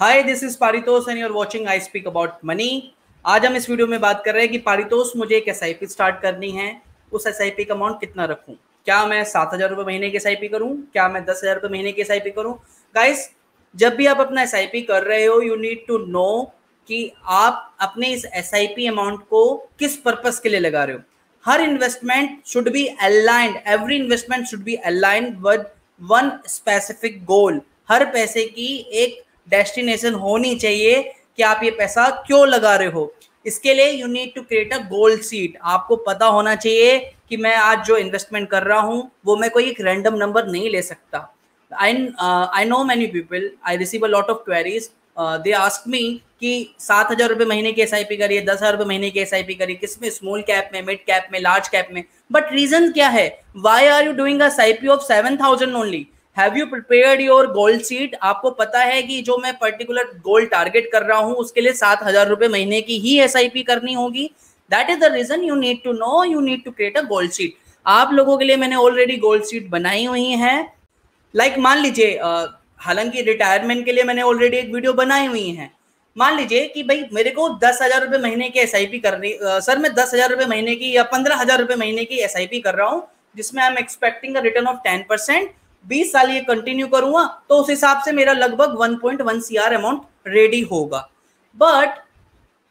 Hi this is Paritosh and you're watching I speak about money आज हम इस video में बात कर रहे हैं कि पारितोष मुझे एक एस स्टार्ट करनी है। उस एस का अमाउंट कितना रखूँ? क्या मैं सात हज़ार रुपये महीने की एस करूँ? क्या मैं दस हज़ार रुपये महीने की एस आई करूँ? गाइस जब भी आप अपना एस कर रहे हो यू नीड टू नो कि आप अपने इस एस अमाउंट को किस पर्पज के लिए लगा रहे हो। हर investment should be aligned every investment should be aligned with one specific goal हर पैसे की एक डेस्टिनेशन होनी चाहिए कि आप ये पैसा क्यों लगा रहे हो। इसके लिए you need to create a goal sheet आपको पता होना चाहिए कि मैं आज जो इन्वेस्टमेंट कर रहा हूँ, वो मैं कोई एक रैंडम नंबर नहीं ले सकता। I I know many people I receive a lot of queries they ask me कि सात हज़ार रुपये महीने की एस आई पी करिए, दस हज़ार रुपये महीने की एस आई पी करिए किसमें स्मॉल कैप में मिड कैप में लार्ज कैप में। बट रीजन क्या है? Why are you doing S I P of seven thousand only have you prepared your goal sheet आपको पता है कि जो मैं पर्टिकुलर गोल्ड टारगेट कर रहा हूँ उसके लिए सात हज़ार रुपए महीने की ही SIP करनी होगी। That is the reason you need to know you need to create a goal sheet आप लोगों के लिए मैंने ऑलरेडी गोल्ड सीट बनाई हुई है। लाइक like, मान लीजिए हालाँकि रिटायरमेंट के लिए मैंने ऑलरेडी एक वीडियो बनाई हुई है। मान लीजिए कि भाई मेरे को दस हज़ार रुपए महीने की एस आई पी करनी सर मैं दस हज़ार रुपए महीने की या पंद्रह हज़ार रुपए महीने की एस आई पी कर रहा हूँ जिसमें I am expecting return of ten percent बीस साल ये कंटिन्यू करूँगा तो उस हिसाब से मेरा लगभग 1.1 सीआर अमाउंट रेडी होगा। बट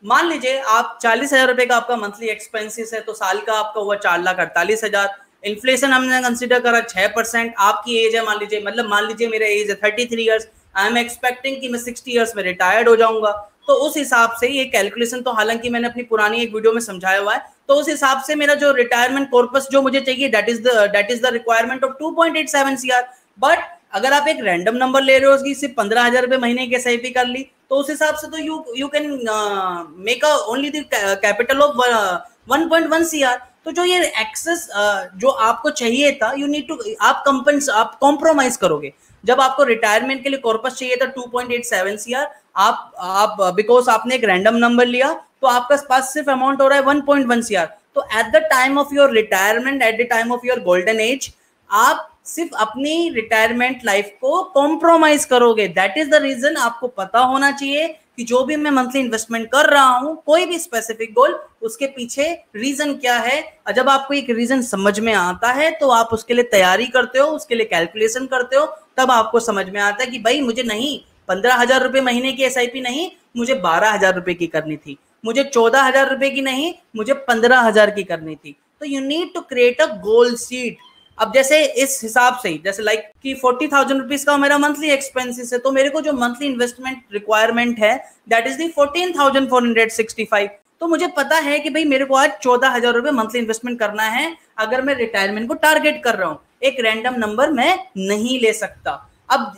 मान लीजिए, आप चालीस हज़ार रुपए का आपका मंथली एक्सपेंसिस है तो साल का आपका हुआ चार लाख अड़तालीस हज़ार। इन्फ्लेशन हमने कंसिडर करा छह परसेंट। आपकी एज है, मान लीजिए मतलब मान लीजिए मेरा एज है thirty three years I am expecting कि मैं सिक्सटी ईयर्स में रिटायर्ड हो जाऊँगा। तो उस हिसाब से ये कैलकुलेशन तो हालाँकि मैंने अपनी पुरानी एक वीडियो में समझाया हुआ है। तो उस हिसाब से मेरा जो रिटायरमेंट कॉर्पस जो मुझे चाहिए that is the that is the requirement of 2.87 CR but अगर आप एक रैंडम नंबर ले रहे हो कि सिर्फ़ पंद्रह हज़ार रुपए महीने की एस कर ली तो उस हिसाब से तो you you can make a only the capital of 1.1 CR तो जो ये एक्सेस uh, जो आपको चाहिए था यू नीड टू आप कंपन आप कॉम्प्रोमाइज करोगे। जब आपको रिटायरमेंट के लिए कॉर्पस चाहिए था 2.87 सीआर आप आप बिकॉज़ आपने एक रैंडम नंबर लिया तो आपका पास सिर्फ़ अमाउंट हो रहा है 1.1 सीआर तो at the time of your retirement at the time of your golden age आप सिर्फ़ अपनी रिटायरमेंट लाइफ को कॉम्प्रोमाइज करोगे. दैट इज़ द रीजन आपको पता होना चाहिए कि जो भी मैं मंथली इन्वेस्टमेंट कर रहा हूँ, कोई भी स्पेसिफिक गोल उसके पीछे रीजन क्या है? जब आपको एक रीजन समझ में आता है तो आप उसके लिए तैयारी करते हो, उसके लिए कैलकुलेशन करते हो, तब आपको समझ में आता है कि भाई, मुझे नहीं, पंद्रह हज़ार रुपए महीने की एसआईपी नहीं, मुझे बारह हज़ार रुपए की करनी थी, मुझे चौदह हज़ार रुपए की नहीं, मुझे पंद्रह हज़ार की करनी थी। तो you need to create a goal sheet अब जैसे इस हिसाब से ही जैसे लाइक कि फोर्टी थाउज़ेंड रुपीज़ का मेरा मंथली एक्सपेंसिस है तो मेरे को जो मंथली इन्वेस्टमेंट रिक्वायरमेंट है that is the fourteen thousand four hundred sixty five तो मुझे पता है कि भाई मेरे को आज चौदह हज़ार रुपए मंथली इन्वेस्टमेंट करना है अगर मैं रिटायरमेंट को टारगेट कर रहा हूँ। एक रैंडम नंबर मैं नहीं ले सकता। अब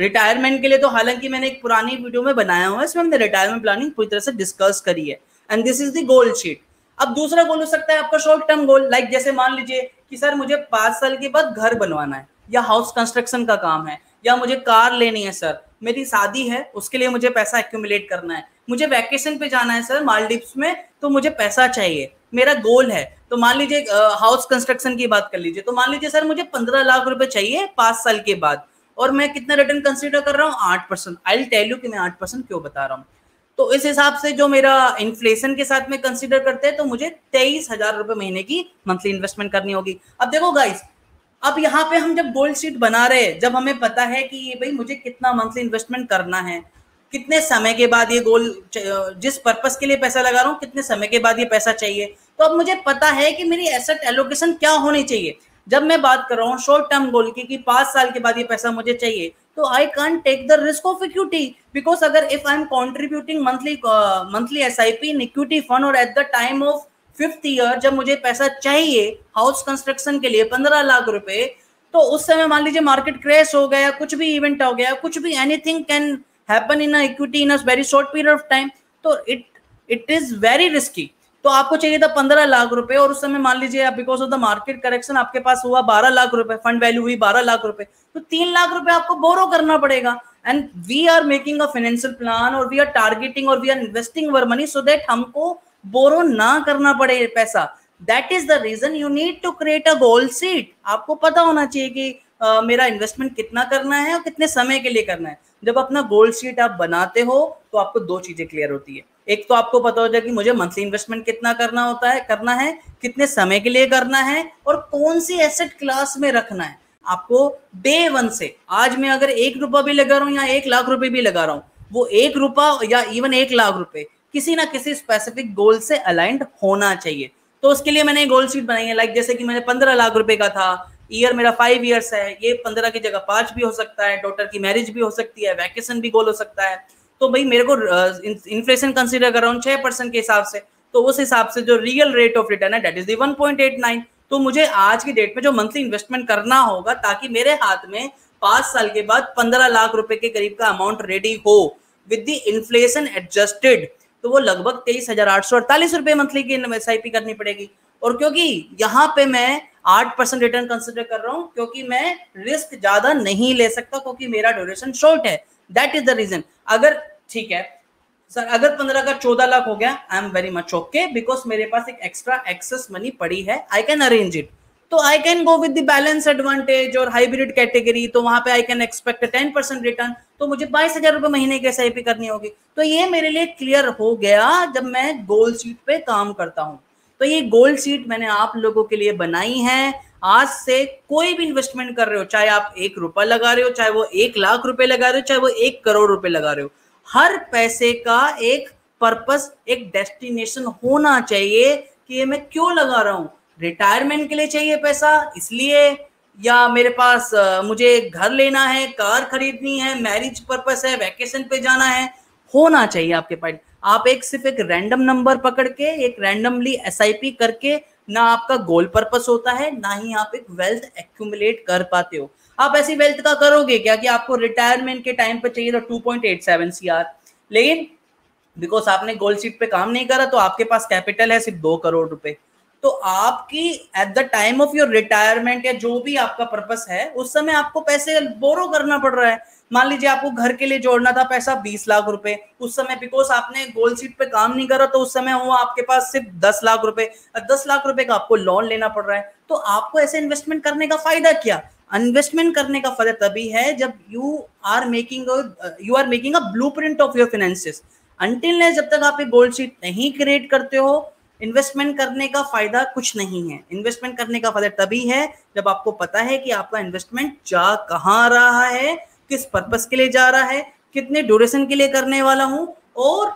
रिटायरमेंट uh, के लिए तो हालाँकि मैंने एक पुरानी वीडियो में बनाया हुआ है इसमें हमने रिटायरमेंट प्लानिंग पूरी तरह से डिस्कस करी है। And this is the goal sheet अब दूसरा गोल हो सकता है आपका शॉर्ट टर्म गोल लाइक जैसे मान लीजिए कि सर मुझे पाँच साल के बाद घर बनवाना है, या हाउस कंस्ट्रक्शन का काम है, या मुझे कार लेनी है सर, मेरी शादी है, उसके लिए मुझे पैसा एक्यूमुलेट करना है, मुझे वैकेशन पे जाना है सर मालदीव्स में तो मुझे पैसा चाहिए, मेरा गोल है तो मान लीजिए हाउस कंस्ट्रक्शन की बात कर लीजिए तो मान लीजिए सर मुझे पंद्रह लाख रुपए चाहिए पाँच साल के बाद, और मैं कितना रिटर्न कंसिडर कर रहा हूँ? आठ परसेंट आई टेल यू कि मैं आठ परसेंट क्यों बता रहा हूँ। तो इस हिसाब से जो मेरा इन्फ्लेशन के साथ में कंसिडर करते हैं तो मुझे तेईस हज़ार रुपए महीने की मंथली इन्वेस्टमेंट करनी होगी। अब देखो गाइस अब यहाँ पे हम जब गोल्ड शीट बना रहे हैं, जब हमें पता है कि भाई मुझे कितना मंथली इन्वेस्टमेंट करना है, कितने समय के बाद ये गोल जिस पर्पस के लिए पैसा लगा रहा हूँ, कितने समय के बाद ये पैसा चाहिए। तो अब मुझे पता है कि मेरी एसेट एलोकेशन क्या होनी चाहिए। जब मैं बात कर रहा हूँ शॉर्ट टर्म गोल की, कि पाँच साल के बाद ये पैसा मुझे चाहिए तो I can take the risk of equity because अगर if I am contributing monthly monthly S I P in equity fund और at the time of fifth year जब मुझे पैसा चाहिए हाउस कंस्ट्रक्शन के लिए पंद्रह लाख रुपए तो उस समय मान लीजिए मार्केट क्रैश हो गया, कुछ भी इवेंट हो गया, कुछ भी anything can happen in equity in a very short period of time तो it it is very risky तो आपको चाहिए था पंद्रह लाख रुपए और उस समय मान लीजिए because of the market correction आपके पास हुआ बारह लाख रुपए फंड वैल्यू हुई बारह लाख रुपए तो तीन लाख रुपए आपको बोरो करना पड़ेगा। And we are making a financial plan और वी आर टारगेटिंग और we are investing our money so that हमको बोरो ना करना पड़े पैसा। That is the reason you need to create a goal sheet आपको पता होना चाहिए कि uh, मेरा इन्वेस्टमेंट कितना करना है और कितने समय के लिए करना है। जब अपना गोल्ड शीट आप बनाते हो तो आपको दो चीज़ें क्लियर होती है। एक तो आपको पता हो जाए कि मुझे मंथली इन्वेस्टमेंट कितना करना होता है, करना है, कितने समय के लिए करना है और कौन सी एसेट क्लास में रखना है। आपको डे वन से, आज मैं अगर एक रुपया भी लगा रहा हूँ या एक लाख रुपए भी लगा रहा हूँ, वो एक रुपया या इवन एक लाख रुपए किसी ना किसी स्पेसिफिक गोल से अलाइंड होना चाहिए। तो उसके लिए मैंने गोल शीट बनाई है लाइक जैसे कि मैंने पंद्रह लाख रुपए का था ईयर मेरा फाइव ईयर्स है, ये पंद्रह की जगह पाँच भी हो सकता है डॉटर की मैरिज भी हो सकती है वैकेशन भी गोल हो सकता है। तो भाई मेरे को इन्फ्लेशन कंसिडर कर रहा हूँ छह परसेंट के हिसाब से। तो उस हिसाब से जो रियल रेट ऑफ़ रिटर्न है that is the one point eight nine तो मुझे आज की डेट में जो मंथली इन्वेस्टमेंट करना होगा, ताकि मेरे हाथ में पाँच साल के बाद पंद्रह लाख रुपए के करीब का अमाउंट रेडी हो विद द इन्फ्लेशन एडजस्टेड तो वो लगभग तेईस हज़ार आठ सौ अड़तालीस रुपए मंथली की एसआईपी करनी पड़ेगी। और क्योंकि यहाँ पे मैं आठ परसेंट रिटर्न कंसिडर कर रहा हूँ, क्योंकि मैं रिस्क ज़्यादा नहीं ले सकता, क्योंकि मेरा ड्यूरेशन शॉर्ट है। दैट इज़ द रीजन अगर, ठीक है, सर, अगर पंद्रह का चौदह लाख हो गया I am very much okay because मेरे पास एक एक्स्ट्रा एक्सेस मनी पड़ी है आई कैन अरेंज इट तो I can go with the balance advantage और हाइब्रिड कैटेगरी तो वहाँ पे I can expect ten percent return तो मुझे बाईस हज़ार रुपए महीने की एस करनी होगी. तो ये मेरे लिए क्लियर हो गया जब मैं गोल्ड सीट पे काम करता हूँ. तो ये गोल्ड सीट मैंने आप लोगों के लिए बनाई है. आज से कोई भी इन्वेस्टमेंट कर रहे हो, चाहे आप एक रुपया लगा रहे हो, चाहे वो एक लाख रुपए लगा रहे हो, चाहे वो एक करोड़ रुपए लगा रहे हो, हर पैसे का एक पर्पस एक डेस्टिनेशन होना चाहिए कि ये मैं क्यों लगा रहा हूँ? रिटायरमेंट के लिए चाहिए पैसा, इसलिए? या मेरे पास मुझे घर लेना है, कार खरीदनी है मैरिज पर्पस है वैकेशन पे जाना है, होना चाहिए आपके पास आप एक सिर्फ़ एक रैंडम नंबर पकड़ के, एक रैंडमली एस करके ना आपका गोल पर्पस होता है, ना ही आप एक वेल्थ एक्यूमुलेट कर पाते हो। आप ऐसी वेल्थ का करोगे क्या कि आपको रिटायरमेंट के टाइम पर चाहिए था two point eight seven C R लेकिन बिकॉज़ आपने गोल्ड सीट पे काम नहीं करा तो आपके पास कैपिटल है सिर्फ़ दो करोड़ रुपए। तो आपकी at the time of your retirement या जो भी आपका पर्पस है, उस समय आपको पैसे बोरो करना पड़ रहा है। मान लीजिए आपको घर के लिए जोड़ना था पैसा बीस लाख रुपए, उस समय बिकॉज़ आपने गोल्ड सीट पे काम नहीं करा तो उस समय हुआ आपके पास सिर्फ़ दस लाख रुपए दस लाख रुपए का आपको लोन लेना पड़ रहा है। तो आपको ऐसे इन्वेस्टमेंट करने का फ़ायदा क्या? इन्वेस्टमेंट करने का फ़ायदा तभी है जब you are making you are making a blueprint of your finances until ने जब तक आप एक गोल्ड शीट नहीं क्रिएट करते हो इन्वेस्टमेंट करने का फ़ायदा कुछ नहीं है। इन्वेस्टमेंट करने का फ़ायदा तभी है जब आपको पता है कि आपका इन्वेस्टमेंट जा कहाँ रहा है, किस पर्पस के लिए जा रहा है, कितने ड्यूरेशन के लिए करने वाला हूँ और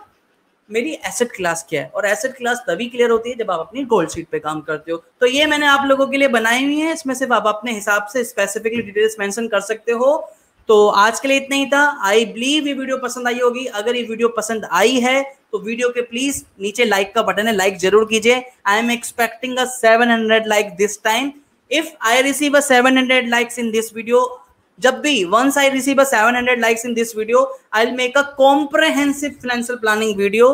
मेरी एसेट क्लास क्या है। और एसेट क्लास तभी क्लियर होती है जब आप अपनी गोल्ड शीट पे काम करते हो। तो ये मैंने आप लोगों के लिए बनाई हुई है, इसमें सिर्फ़ आप अपने हिसाब से स्पेसिफिकली डिटेल्स मेंशन कर सकते हो। तो आज के लिए इतना ही था। आई बिलीव ये वीडियो पसंद आई होगी। अगर ये वीडियो पसंद आई है तो वीडियो के प्लीज़ नीचे लाइक का बटन है। लाइक ज़रूर कीजिए। I am expecting a 700 like this time if I receive a 700 likes in this video जब भी once I receive a 700 likes in this video I will make a comprehensive financial planning video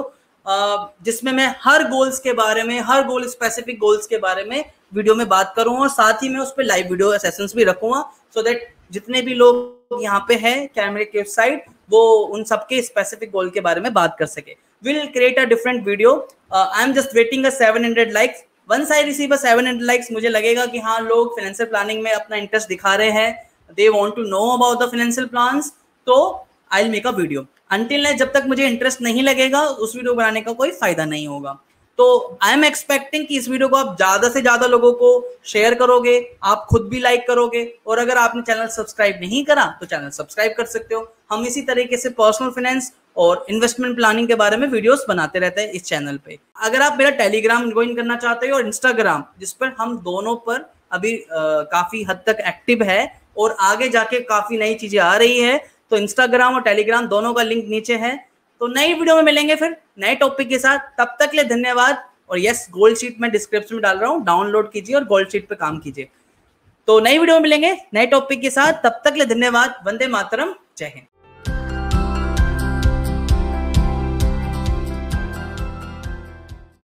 जिसमें मैं हर goals के बारे में, हर गोल specific goals के बारे में वीडियो में बात करूँगा और साथ ही मैं उस पर लाइव वीडियो सेशंस भी रखूँगा सो so दैट जितने भी लोग यहाँ पे हैं कैमरे के साइड वो उन सबके स्पेसिफिक गोल के बारे में बात कर सके। Will create a different video I am just waiting a 700 likes once I receive a 700 likes मुझे लगेगा कि हाँ लोग फाइनेंशियल प्लानिंग में अपना इंटरेस्ट दिखा रहे हैं। They want to know about the financial plan तो I make a video until ने जब तक मुझे इंटरेस्ट नहीं लगेगा, उस वीडियो बनाने का कोई फ़ायदा नहीं होगा। तो आई एम एक्सपेक्टिंग कि इस वीडियो को आप ज़्यादा से ज़्यादा लोगों को शेयर करोगे आप खुद भी लाइक करोगे और अगर आपने चैनल सब्सक्राइब नहीं करा तो चैनल सब्सक्राइब कर सकते हो। हम इसी तरीके से पर्सनल फाइनेंस और इन्वेस्टमेंट प्लानिंग के बारे में वीडियोस बनाते रहते हैं इस चैनल पे। अगर आप मेरा टेलीग्राम ज्वाइन करना चाहते हो और इंस्टाग्राम जिस पर हम दोनों पर अभी आ, काफ़ी हद तक एक्टिव है और आगे जाके काफ़ी नई चीज़ें आ रही है तो इंस्टाग्राम और टेलीग्राम दोनों का लिंक नीचे है। तो नई वीडियो में मिलेंगे फिर नए टॉपिक के साथ। तब तक लिए धन्यवाद। और यस गोल्ड शीट में डिस्क्रिप्शन में डाल रहा हूँ। डाउनलोड कीजिए और गोल्ड शीट पे काम कीजिए। तो नई वीडियो में मिलेंगे नए टॉपिक के साथ। तब तक लिए धन्यवाद। वंदे मातरम। जय हिंद।